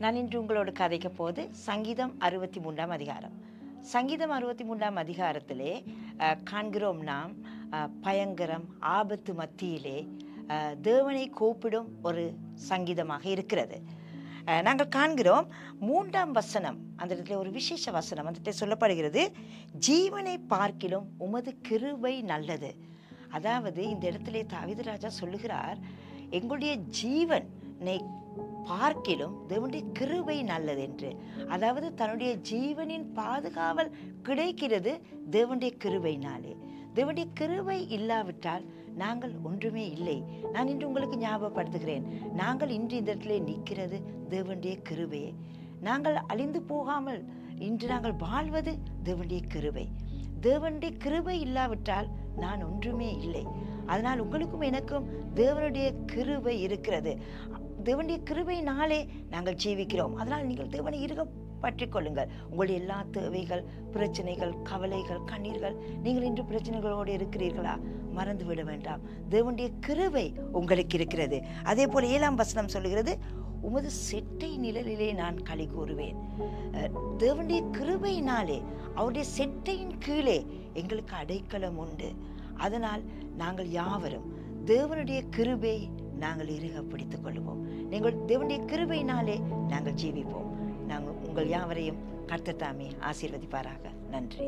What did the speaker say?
நான் இன்று உங்களோடு கதைக்க போது சங்கீதம் அறுபத்தி மூன்றாம் அதிகாரம். சங்கீதம் அறுபத்தி மூன்றாம் அதிகாரத்திலே காண்கிறோம் நாம் பயங்கரம் ஆபத்து மத்தியிலே தேவனை கூப்பிடும் ஒரு சங்கீதமாக இருக்கிறது. நாங்கள் காண்கிறோம் மூன்றாம் வசனம் அந்த இடத்துல ஒரு விசேஷ வசனம் அந்த இடத்துல சொல்லப்படுகிறது ஜீவனை பார்க்கிலும் உமது கிருபை நல்லது. அதாவது இந்த இடத்துல தாவிதராஜா சொல்லுகிறார் எங்களுடைய ஜீவனை பார்க்கிலும் தேவனுடைய கிருபை நல்லது என்று அதாவது தன்னுடைய ஜீவனின் பாதுகாவல் கிடைக்கிறது தேவனுடைய கிருபைனாலே தேவனுடைய கிருபை இல்லாவிட்டால் நாங்கள் ஒன்றுமே இல்லை. நான் இன்று உங்களுக்கு ஞாபகப்படுத்துகிறேன். நாங்கள் இன்று இந்த இடத்துல நிற்கிறது தேவனுடைய கிருபையே. நாங்கள் அழிந்து போகாமல் இன்று நாங்கள் வாழ்வது தேவனுடைய கிருபை. தேவனுடைய கிருபை இல்லாவிட்டால் நான் ஒன்றுமே இல்லை. அதனால் உங்களுக்கும் எனக்கும் தேவனுடைய கிருபை இருக்கிறது. தேவனுடைய கிருபையினாலே நாங்கள் ஜீவிக்கிறோம். அதனால் நீங்கள் தேவனை இருக பற்றி கொள்ளுங்கள். உங்களுடைய எல்லா தேவைகள் பிரச்சனைகள் கவலைகள் கண்ணீர்கள் நீங்கள் இன்று பிரச்சனைகளோடு இருக்கிறீர்களா? மறந்து விட வேண்டாம். தேவனுடைய கிருவை உங்களுக்கு இருக்கிறது. அதே போல ஏழாம் வசனம் சொல்லுகிறது உமது செட்டை நிழலிலே நான் களி கூறுவேன். தேவனுடைய கிருபையினாலே அவருடைய செட்டையின் கீழே எங்களுக்கு அடைக்கலம் உண்டு. அதனால் நாங்கள் யாவரும் தேவனுடைய கிருபை நாங்கள் இறுக பிடித்துக் கொள்வோம் நீங்கள் தேவனுடைய கிருபையினாலே நாங்கள் ஜீவிப்போம். நாங்கள் உங்கள் யாவரையும் கர்த்தத்தாமே ஆசீர்வதிப்பாராக. நன்றி.